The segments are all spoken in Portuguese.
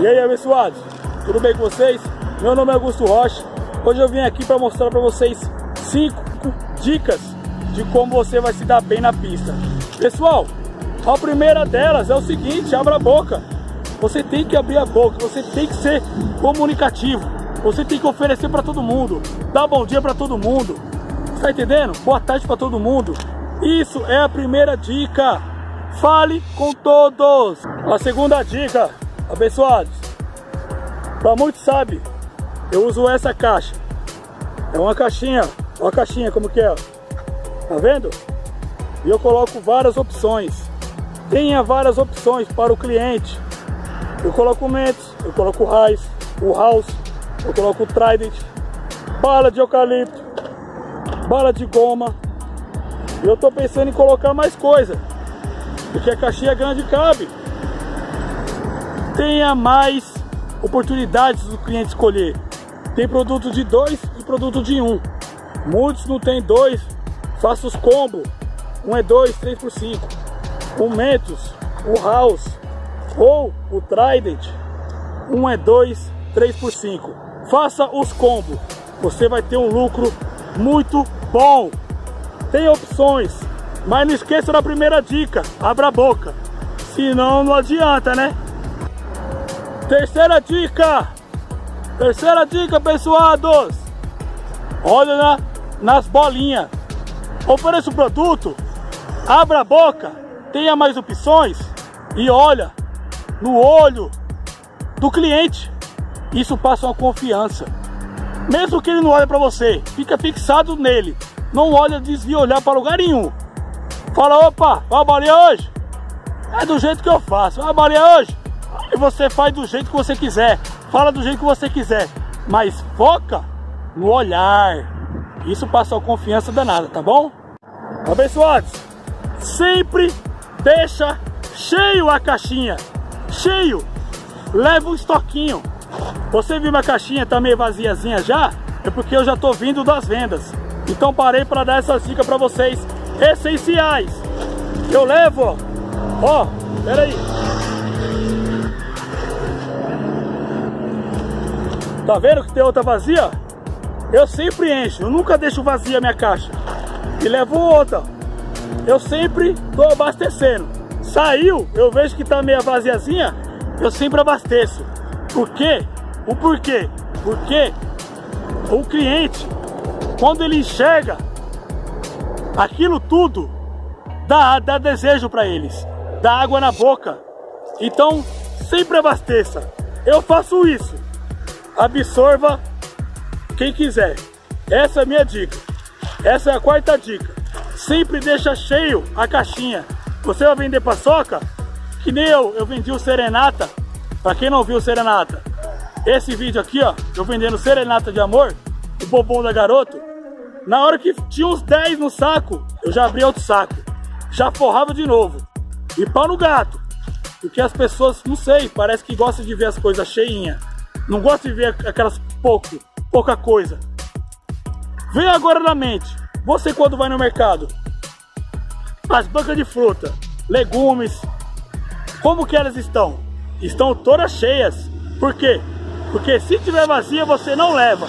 E aí, abençoados? Tudo bem com vocês? Meu nome é Augusto Rocha. Hoje eu vim aqui para mostrar para vocês cinco dicas de como você vai se dar bem na pista. Pessoal, a primeira delas é o seguinte, abra a boca. Você tem que abrir a boca, você tem que ser comunicativo. Você tem que oferecer para todo mundo, dar bom dia para todo mundo. Tá entendendo? Boa tarde para todo mundo. Isso é a primeira dica. Fale com todos. A segunda dica, abençoados. Para muitos sabe, eu uso essa caixa. É uma caixinha, olha a caixinha como que é. Tá vendo? E eu coloco várias opções. Tenha várias opções para o cliente. Eu coloco o Mentos, eu coloco Raiz, o House, eu coloco Trident, bala de eucalipto, bala de goma. E eu tô pensando em colocar mais coisa. Porque a caixinha grande cabe. Tenha mais oportunidades do cliente escolher. Tem produto de dois e produto de um. Muitos não tem dois, faça os combos. Um é dois, três por cinco. O Mentos, o House ou o Trident, um é dois, três por cinco. Faça os combos, você vai ter um lucro muito bom. Tem opções, mas não esqueça da primeira dica, abra a boca. Senão não adianta, né? Terceira dica. Terceira dica, pessoados. Olha na, nas bolinhas. Ofereça o produto, abra a boca, tenha mais opções e olha no olho do cliente. Isso passa uma confiança. Mesmo que ele não olhe para você, fica fixado nele. Não olha, desvia olhar para lugar nenhum. Fala, opa, vai a bolinha hoje? É do jeito que eu faço. Vai a bolinha hoje? E você faz do jeito que você quiser. Fala do jeito que você quiser. Mas foca no olhar. Isso passa uma confiança danada, tá bom? Abençoados, sempre deixa cheio a caixinha. Cheio. Leva um estoquinho. Você viu minha caixinha tá meio vaziazinha já? É porque eu já tô vindo das vendas. Então parei para dar essas dicas para vocês essenciais. Eu levo, ó. Ó, pera Tá vendo que tem outra vazia? Eu sempre encho, eu nunca deixo vazia a minha caixa. E levo outra. Eu sempre tô abastecendo. Saiu, eu vejo que tá meio vaziazinha, eu sempre abasteço. Por quê? O porquê? Porque o cliente, quando ele enxerga aquilo tudo, dá, dá desejo para eles, dá água na boca. Então, sempre abasteça. Eu faço isso absorva quem quiser. Essa é a minha dica. Essa é a quarta dica. Sempre deixa cheio a caixinha. Você vai vender paçoca? Que nem eu, eu vendi o Serenata. Pra quem não viu o Serenata, esse vídeo aqui, ó, eu vendendo Serenata de Amor, o bobão da garoto. Na hora que tinha uns 10 no saco, eu já abri outro saco. Já forrava de novo. E pau no gato. Porque as pessoas, não sei, parece que gostam de ver as coisas cheinhas. Não gosto de ver aquelas pouco, pouca coisa. Vem agora na mente. Você quando vai no mercado, as bancas de fruta, legumes, como que elas estão? Estão todas cheias. Por quê? Porque se tiver vazia você não leva.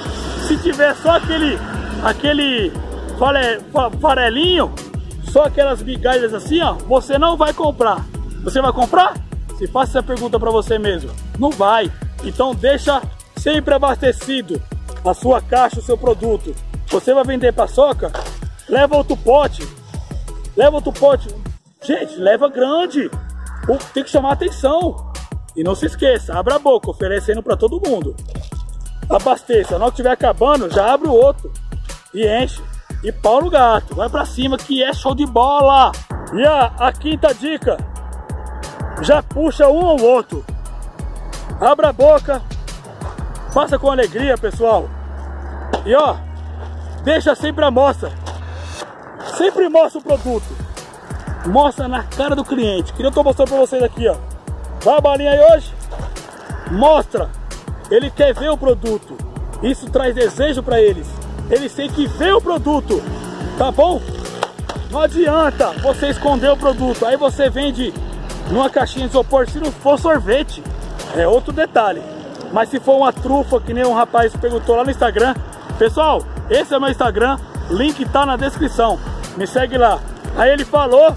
Se tiver só aquele aquele farelinho, só aquelas migalhas assim, ó, você não vai comprar. Você vai comprar? Se faça essa pergunta para você mesmo. Não vai. Então deixa sempre abastecido a sua caixa, o seu produto. Você vai vender paçoca? Leva outro pote. Leva outro pote. Gente, leva grande. Tem que chamar atenção. E não se esqueça, abra a boca, oferecendo para todo mundo. Abasteça. Na hora que estiver acabando, já abre o outro. E enche. E pau no gato. Vai para cima que é show de bola. E a, a quinta dica. Já puxa um ou outro. Abra a boca, faça com alegria, pessoal. E ó, deixa sempre a mostra. Sempre mostra o produto. Mostra na cara do cliente. Que eu tô mostrando pra vocês aqui, ó. Vai a balinha aí hoje? Mostra. Ele quer ver o produto. Isso traz desejo para eles. Eles têm que ver o produto. Tá bom? Não adianta você esconder o produto. Aí você vende numa caixinha de isopor se não for sorvete. É outro detalhe. Mas se for uma trufa, que nem um rapaz perguntou lá no Instagram, pessoal, esse é meu Instagram, link tá na descrição, me segue lá. Aí ele falou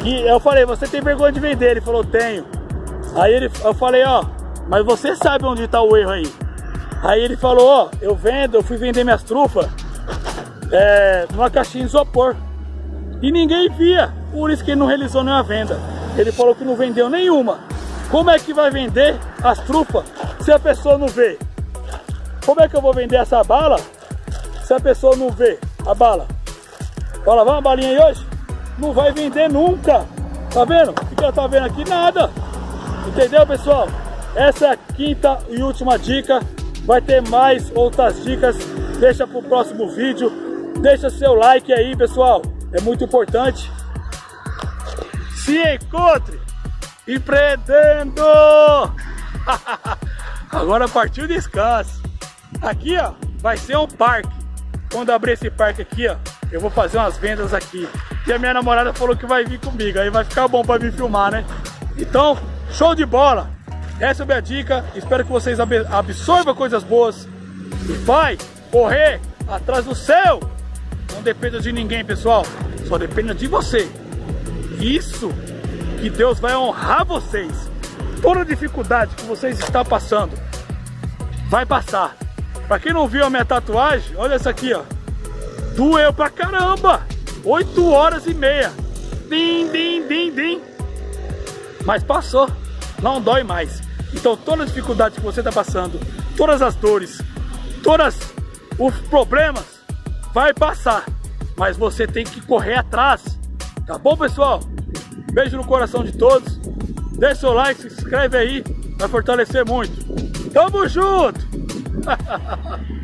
que eu falei, você tem vergonha de vender? Ele falou, tenho. Aí ele, eu falei, ó, mas você sabe onde está o erro aí. Aí ele falou, ó, eu vendo, eu fui vender minhas trufas é, numa caixinha de isopor. E ninguém via, por isso que ele não realizou nenhuma venda. Ele falou que não vendeu nenhuma. Como é que vai vender as trufas se a pessoa não vê? Como é que eu vou vender essa bala se a pessoa não vê a bala? Fala, vamos uma balinha aí hoje? Não vai vender nunca. Tá vendo? O que ela tá vendo aqui? Nada. Entendeu, pessoal? Essa é a quinta e última dica. Vai ter mais outras dicas. Deixa pro próximo vídeo. Deixa seu like aí, pessoal. É muito importante. Se encontre empreendendo. Agora partiu descanso. Aqui, ó, vai ser um parque. Quando abrir esse parque aqui, ó, eu vou fazer umas vendas aqui. E a minha namorada falou que vai vir comigo. Aí vai ficar bom para me filmar, né? Então, show de bola. Essa é a minha dica. Espero que vocês absorvam coisas boas. E vai correr atrás do céu. Não dependa de ninguém, pessoal. Só dependa de você. Isso que Deus vai honrar vocês. Toda dificuldade que vocês estão passando vai passar. Para quem não viu a minha tatuagem, olha essa aqui, ó. Doeu pra caramba. 8 horas e meia. Dim, dim, dim, dim. Mas passou. Não dói mais. Então todas as dificuldades que você está passando, todas as dores, todos os problemas, vai passar. Mas você tem que correr atrás. Tá bom, pessoal? Beijo no coração de todos. Deixa seu like, se inscreve aí. Vai fortalecer muito. Tamo junto!